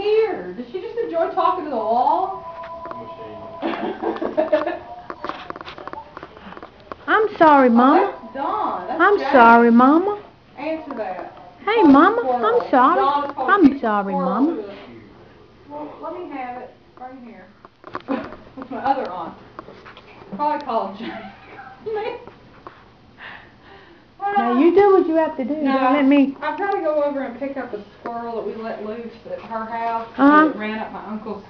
here. Does she just enjoy talking to the wall? I'm sorry, oh, Mama. Oh, that's. That's I'm Jay. sorry, Mama. Answer that. Hey, Mama. I'm sorry. Dawn is calling I'm sorry, Mama. Well, let me have it. Right here. With my other aunt. Probably call Jay. You do what you have to do. No, Don't let me. I've got to go over and pick up a squirrel that we let loose at her house. Uh-huh. That ran up my uncle's